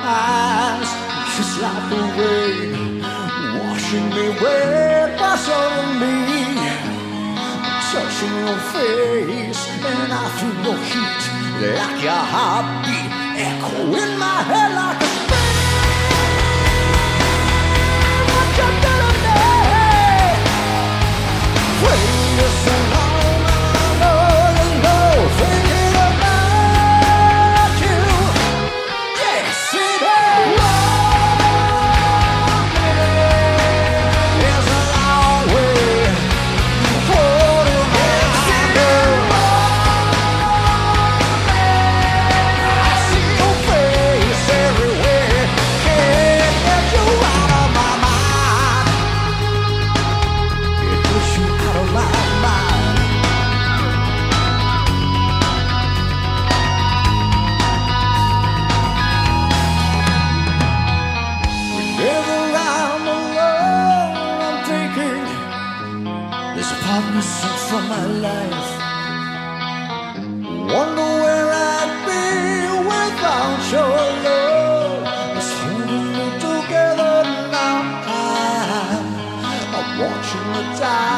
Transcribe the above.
eyes kiss life away, washing me with my soul me, touching your face, and I feel your heat like your heartbeat. I'm missing from my life. Wonder where I'd be without your love. It's holding me together now. I'm, I'm watching the tide.